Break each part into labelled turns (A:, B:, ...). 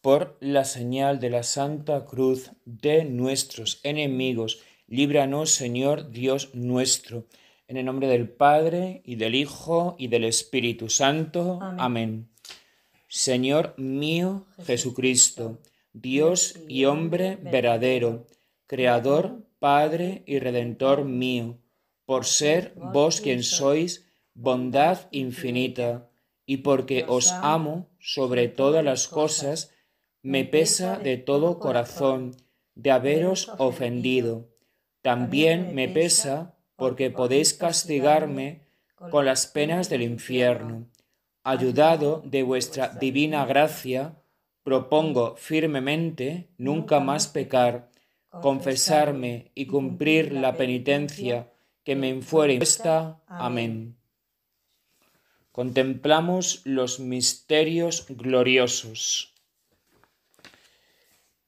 A: por la señal de la Santa Cruz de nuestros enemigos. Líbranos, Señor Dios nuestro, en el nombre del Padre y del Hijo y del Espíritu Santo. Amén. Señor mío Jesucristo, Dios y hombre verdadero, Creador, Padre y Redentor mío, por ser vos quien sois, bondad infinita, y porque os amo sobre todas las cosas, me pesa de todo corazón de haberos ofendido. También me pesa porque podéis castigarme con las penas del infierno. Ayudado de vuestra divina gracia, propongo firmemente nunca más pecar, confesarme y cumplir la penitencia que me fuere impuesta. Amén. Contemplamos los misterios gloriosos.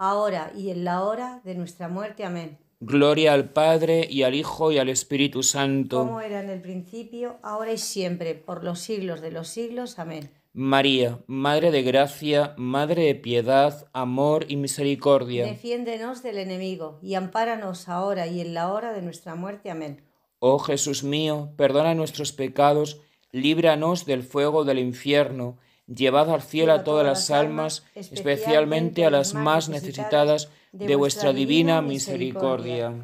B: ahora y en la hora de nuestra muerte. Amén.
A: Gloria al Padre y al Hijo y al Espíritu Santo.
B: Como era en el principio, ahora y siempre, por los siglos de los siglos. Amén.
A: María, Madre de Gracia, Madre de Piedad, Amor y Misericordia.
B: Defiéndenos del enemigo y ampáranos ahora y en la hora de nuestra muerte. Amén.
A: Oh Jesús mío, perdona nuestros pecados, líbranos del fuego del infierno Llevad al cielo a todas las almas, especialmente a las más necesitadas de vuestra divina misericordia.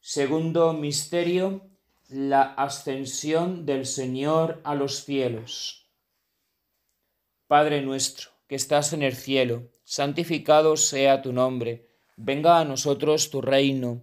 A: Segundo misterio, la ascensión del Señor a los cielos. Padre nuestro, que estás en el cielo, santificado sea tu nombre Venga a nosotros tu reino.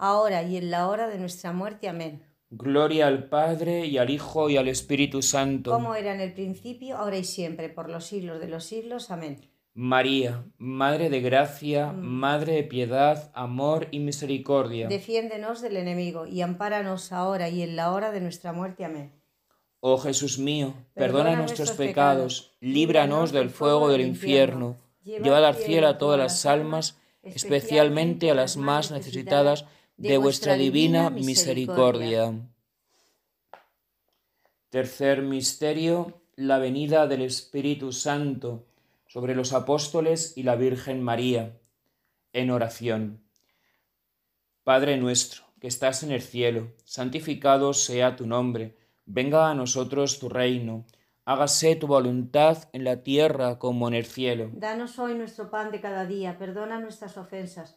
B: ahora y en la hora de nuestra muerte. Amén.
A: Gloria al Padre y al Hijo y al Espíritu Santo.
B: Como era en el principio, ahora y siempre, por los siglos de los siglos. Amén.
A: María, Madre de gracia, Madre de piedad, amor y misericordia.
B: Defiéndenos del enemigo y ampáranos ahora y en la hora de nuestra muerte. Amén.
A: Oh Jesús mío, perdona, nuestros pecados, líbranos del fuego del infierno, llevad al cielo a todas las almas, especialmente a las más necesitadas de vuestra divina misericordia. Tercer misterio, la venida del Espíritu Santo sobre los apóstoles y la Virgen María, en oración. Padre nuestro, que estás en el cielo, santificado sea tu nombre, venga a nosotros tu reino, hágase tu voluntad en la tierra como en el cielo.
B: Danos hoy nuestro pan de cada día, perdona nuestras ofensas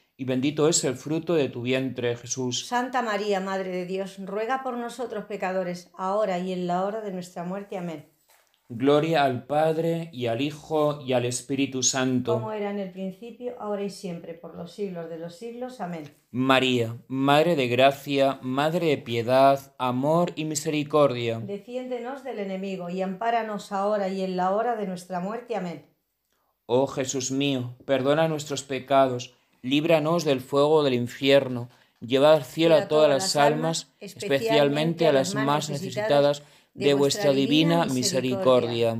A: y bendito es el fruto de tu vientre, Jesús.
B: Santa María, Madre de Dios, ruega por nosotros pecadores, ahora y en la hora de nuestra muerte. Amén.
A: Gloria al Padre y al Hijo y al Espíritu Santo.
B: Como era en el principio, ahora y siempre, por los siglos de los siglos. Amén.
A: María, Madre de Gracia, Madre de Piedad, Amor y Misericordia.
B: Defiéndenos del enemigo y ampáranos ahora y en la hora de nuestra muerte. Amén.
A: Oh Jesús mío, perdona nuestros pecados, líbranos del fuego del infierno, lleva al cielo a todas las almas, especialmente a las más necesitadas de vuestra divina misericordia.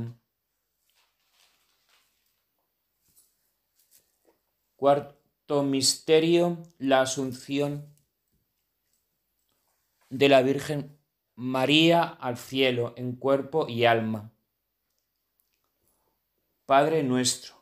A: Cuarto misterio, la asunción de la Virgen María al cielo en cuerpo y alma. Padre nuestro,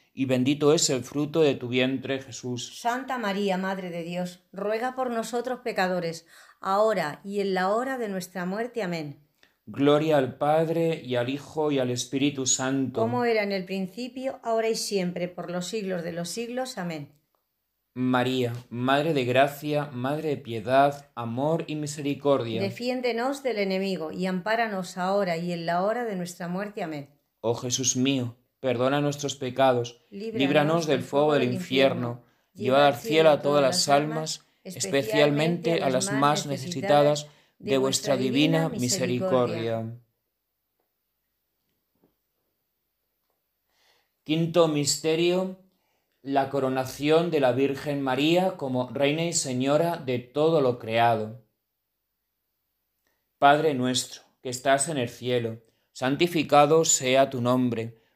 A: bendito es el fruto de tu vientre, Jesús.
B: Santa María, Madre de Dios, ruega por nosotros pecadores, ahora y en la hora de nuestra muerte. Amén.
A: Gloria al Padre y al Hijo y al Espíritu Santo.
B: Como era en el principio, ahora y siempre, por los siglos de los siglos. Amén.
A: María, Madre de Gracia, Madre de Piedad, Amor y Misericordia.
B: Defiéndenos del enemigo y ampáranos ahora y en la hora de nuestra muerte. Amén.
A: Oh Jesús mío, perdona nuestros pecados, líbranos, del fuego del infierno, lleva al cielo a todas las almas, especialmente a las más necesitadas de vuestra divina misericordia. Quinto misterio la coronación de la Virgen María como Reina y Señora de todo lo creado. Padre nuestro, que estás en el cielo, santificado sea tu nombre,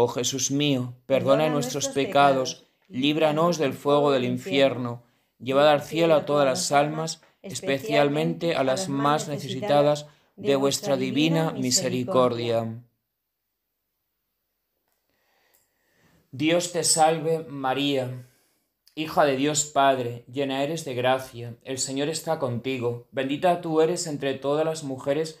A: Oh Jesús mío, perdona, nuestros, pecados, líbranos del fuego del infierno, llevad al cielo a todas las almas, especialmente a las más necesitadas de vuestra divina misericordia. Dios te salve María, hija de Dios Padre, llena eres de gracia, el Señor está contigo, bendita tú eres entre todas las mujeres,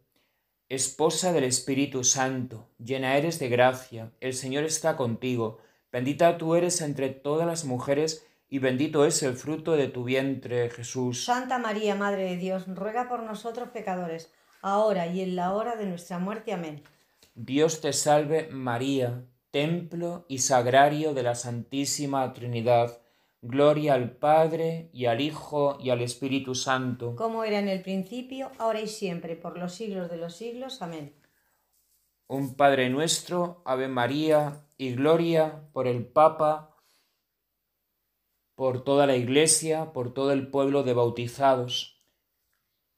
A: Esposa del Espíritu Santo, llena eres de gracia, el Señor está contigo, bendita tú eres entre todas las mujeres, y bendito es el fruto de tu vientre, Jesús.
B: Santa María, Madre de Dios, ruega por nosotros pecadores, ahora y en la hora de nuestra muerte. Amén.
A: Dios te salve María, templo y sagrario de la Santísima Trinidad Gloria al Padre y al Hijo y al Espíritu Santo.
B: Como era en el principio, ahora y siempre, por los siglos de los siglos. Amén.
A: Un Padre nuestro, Ave María y Gloria por el Papa, por toda la Iglesia, por todo el pueblo de bautizados,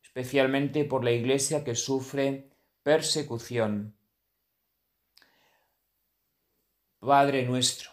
A: especialmente por la Iglesia que sufre persecución. Padre nuestro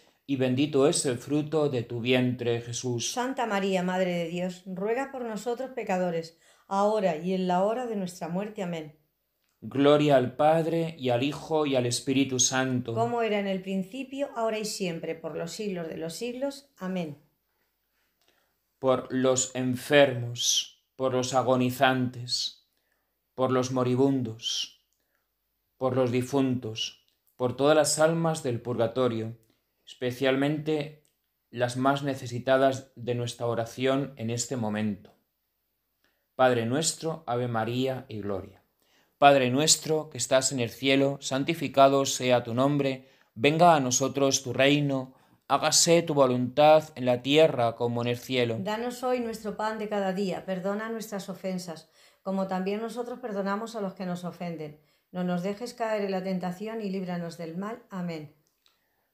A: y bendito es el fruto de tu vientre, Jesús.
B: Santa María, Madre de Dios, ruega por nosotros pecadores, ahora y en la hora de nuestra muerte. Amén.
A: Gloria al Padre y al Hijo y al Espíritu Santo.
B: Como era en el principio, ahora y siempre, por los siglos de los siglos. Amén.
A: Por los enfermos, por los agonizantes, por los moribundos, por los difuntos, por todas las almas del purgatorio especialmente las más necesitadas de nuestra oración en este momento. Padre nuestro, Ave María y Gloria. Padre nuestro que estás en el cielo, santificado sea tu nombre, venga a nosotros tu reino, hágase tu voluntad en la tierra como en el cielo.
B: Danos hoy nuestro pan de cada día, perdona nuestras ofensas, como también nosotros perdonamos a los que nos ofenden. No nos dejes caer en la tentación y líbranos del mal. Amén.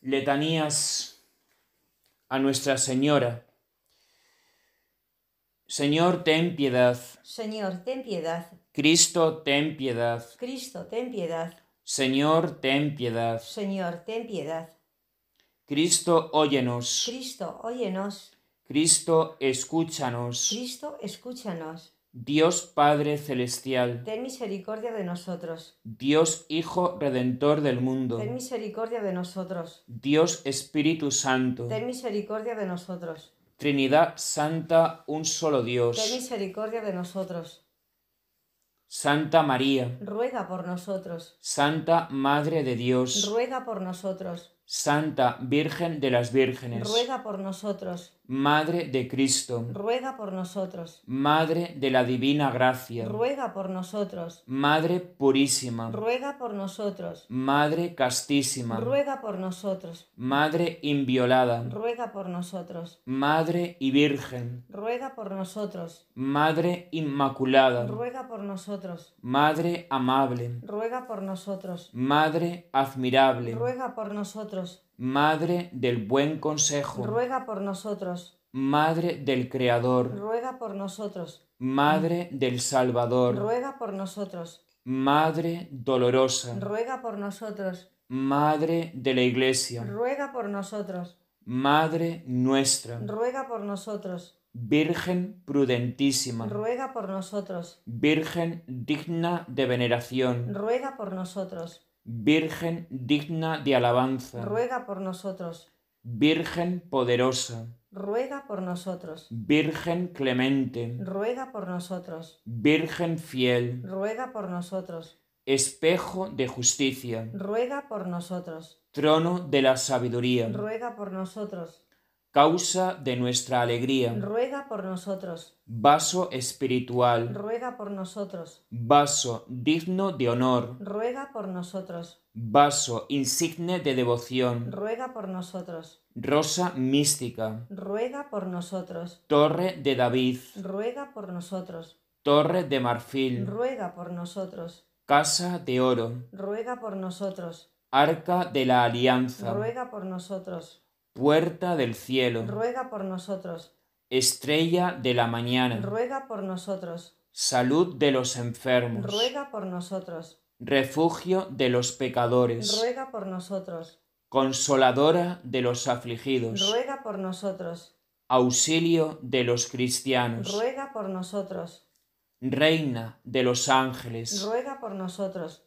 A: Letanías a Nuestra Señora. Señor, ten piedad.
B: Señor, ten piedad.
A: Cristo, ten piedad.
B: Cristo, ten piedad.
A: Señor, ten piedad.
B: Señor, ten piedad.
A: Cristo, óyenos.
B: Cristo, óyenos.
A: Cristo, escúchanos.
B: Cristo, escúchanos.
A: Dios Padre Celestial,
B: ten misericordia de nosotros.
A: Dios Hijo Redentor del mundo,
B: ten misericordia de nosotros.
A: Dios Espíritu Santo,
B: ten misericordia de nosotros.
A: Trinidad Santa, un solo Dios.
B: Ten misericordia de nosotros.
A: Santa María,
B: ruega por nosotros.
A: Santa Madre de Dios,
B: ruega por nosotros.
A: Santa Virgen de las Vírgenes,
B: ruega por nosotros.
A: Madre de Cristo,
B: ruega por nosotros.
A: Madre de la Divina Gracia,
B: ruega por nosotros.
A: Madre Purísima,
B: ruega por nosotros.
A: Madre Castísima,
B: ruega por nosotros.
A: Madre Inviolada,
B: ruega por nosotros.
A: Madre y Virgen,
B: ruega por nosotros.
A: Madre Inmaculada,
B: ruega por nosotros.
A: Madre Amable,
B: ruega por nosotros.
A: Madre Admirable,
B: ruega por nosotros.
A: Madre del Buen Consejo,
B: ruega por nosotros.
A: Madre del Creador,
B: ruega por nosotros.
A: Madre del Salvador,
B: Ruega por nosotros.
A: Madre dolorosa,
B: Ruega por nosotros.
A: Madre de la Iglesia,
B: Ruega por nosotros.
A: Madre nuestra,
B: Ruega por nosotros.
A: Virgen prudentísima,
B: Ruega por nosotros.
A: Virgen digna de veneración,
B: Ruega por nosotros.
A: Virgen digna de alabanza,
B: Ruega por nosotros.
A: Virgen poderosa,
B: Ruega por nosotros.
A: Virgen clemente,
B: Ruega por nosotros.
A: Virgen fiel,
B: Ruega por nosotros.
A: espejo de justicia,
B: Ruega por nosotros.
A: trono de la sabiduría,
B: Ruega por nosotros.
A: Causa de nuestra alegría,
B: Ruega por nosotros.
A: vaso espiritual,
B: Ruega por nosotros.
A: vaso digno de honor,
B: Ruega por nosotros.
A: vaso insigne de devoción,
B: Ruega por nosotros.
A: rosa mística,
B: Ruega por nosotros.
A: torre de David,
B: Ruega por nosotros.
A: torre de marfil,
B: Ruega por nosotros.
A: casa de oro,
B: Ruega por nosotros.
A: arca de la alianza,
B: Ruega por nosotros.
A: Puerta del cielo,
B: Ruega por nosotros.
A: estrella de la mañana,
B: Ruega por nosotros.
A: salud de los enfermos,
B: Ruega por nosotros.
A: refugio de los pecadores,
B: Ruega por nosotros.
A: consoladora de los afligidos,
B: Ruega por nosotros.
A: auxilio de los cristianos,
B: Ruega por nosotros.
A: reina de los ángeles,
B: Ruega por nosotros.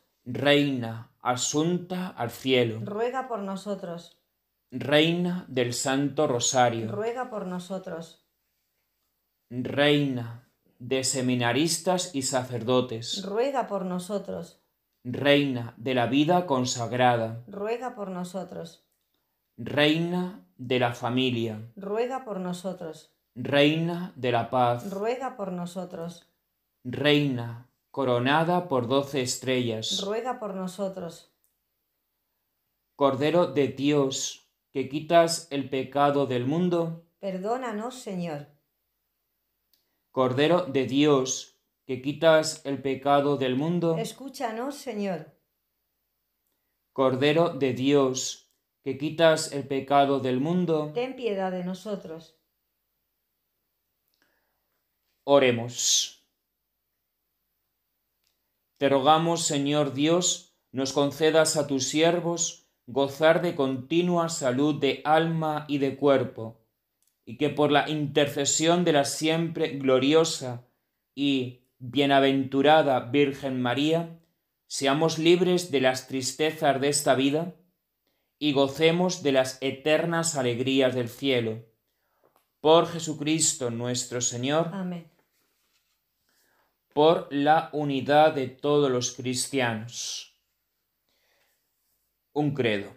A: Reina asunta al cielo,
B: Ruega por nosotros.
A: reina del Santo Rosario,
B: Ruega por nosotros.
A: reina de seminaristas y sacerdotes,
B: Ruega por nosotros.
A: reina de la vida consagrada,
B: Ruega por nosotros.
A: reina de la familia,
B: Ruega por nosotros.
A: reina de la paz,
B: Ruega por nosotros.
A: reina coronada por doce estrellas,
B: Ruega por nosotros.
A: Cordero de Dios, que quitas el pecado del mundo,
B: Perdónanos, Señor.
A: Cordero de Dios, que quitas el pecado del mundo,
B: Escúchanos, Señor.
A: Cordero de Dios, que quitas el pecado del mundo,
B: Ten piedad de nosotros.
A: oremos. Te rogamos, Señor Dios, nos concedas a tus siervos gozar de continua salud de alma y de cuerpo, y que por la intercesión de la siempre gloriosa y bienaventurada Virgen María, seamos libres de las tristezas de esta vida y gocemos de las eternas alegrías del cielo. Por Jesucristo nuestro Señor,
B: Amén.
A: Por la unidad de todos los cristianos. Un credo.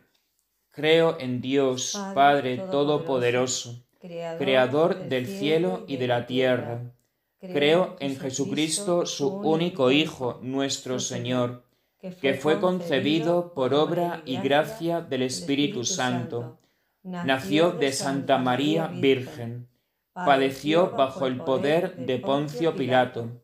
A: Creo en Dios,
B: Padre
A: Padre
B: Todopoderoso,
A: Todopoderoso, Creador del cielo y de la tierra. Creo en Jesucristo, su único Hijo, nuestro Señor, que fue concebido por obra y gracia del Espíritu Santo. Nació de Santa María Virgen. Padeció bajo el poder de Poncio Pilato.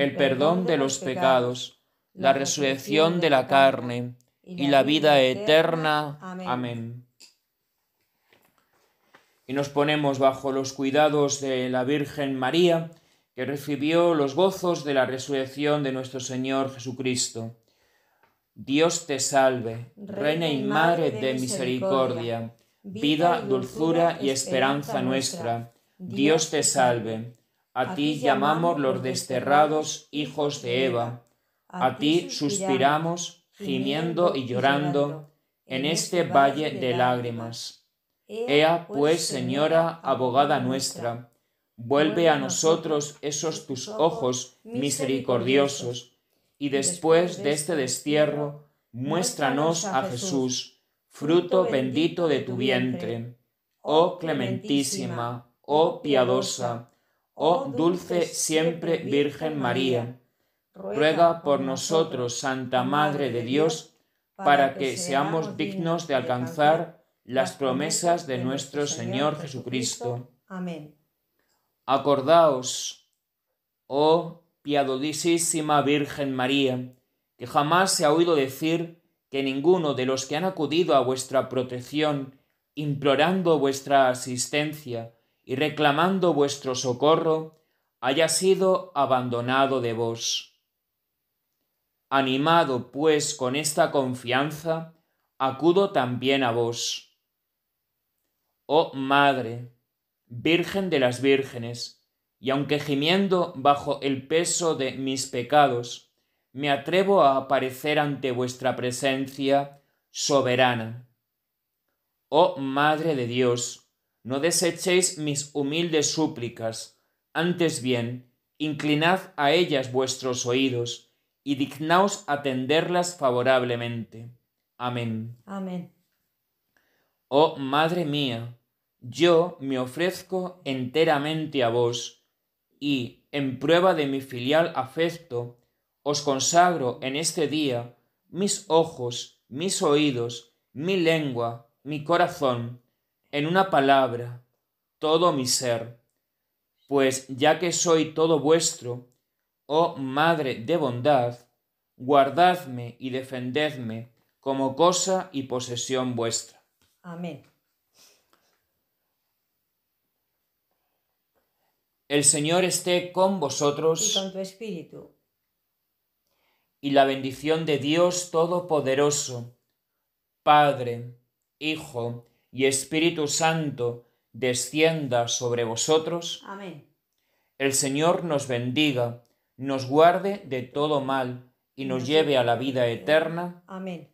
A: el perdón de los pecados, la resurrección de la carne y la vida eterna. Amén. Y nos ponemos bajo los cuidados de la Virgen María, que recibió los gozos de la resurrección de nuestro Señor Jesucristo. Dios te salve, Reina y Madre de misericordia, vida, dulzura y esperanza nuestra. Dios te salve. A ti llamamos los desterrados hijos de Eva. A ti suspiramos, gimiendo y llorando en este valle de lágrimas. Ea pues, Señora, abogada nuestra, vuelve a nosotros esos tus ojos misericordiosos, y después de este destierro, muéstranos a Jesús, fruto bendito de tu vientre. Oh clementísima, oh piadosa, oh dulce siempre Virgen María, ruega por nosotros, Santa Madre de Dios, para que seamos dignos de alcanzar las promesas de nuestro Señor Jesucristo.
B: Amén.
A: Acordaos, oh piadosísima Virgen María, que jamás se ha oído decir que ninguno de los que han acudido a vuestra protección, implorando vuestra asistencia y reclamando vuestro socorro, haya sido abandonado de vos. Animado, pues, con esta confianza, acudo también a vos. Oh Madre, Virgen de las vírgenes, y aunque gimiendo bajo el peso de mis pecados, me atrevo a aparecer ante vuestra presencia soberana. Oh Madre de Dios, no desechéis mis humildes súplicas, antes bien, inclinad a ellas vuestros oídos, y dignaos atenderlas favorablemente. Amén.
B: Amén.
A: Oh Madre mía, yo me ofrezco enteramente a vos, y, en prueba de mi filial afecto, os consagro en este día mis ojos, mis oídos, mi lengua, mi corazón, en una palabra, todo mi ser. Pues ya que soy todo vuestro, oh Madre de bondad, guardadme y defendedme como cosa y posesión vuestra.
B: Amén.
A: El Señor esté con vosotros.
B: Y con tu espíritu.
A: Y la bendición de Dios Todopoderoso, Padre, Hijo y Espíritu Santo, descienda sobre vosotros.
B: Amén.
A: El Señor nos bendiga, nos guarde de todo mal y nos lleve a la vida eterna.
B: Amén.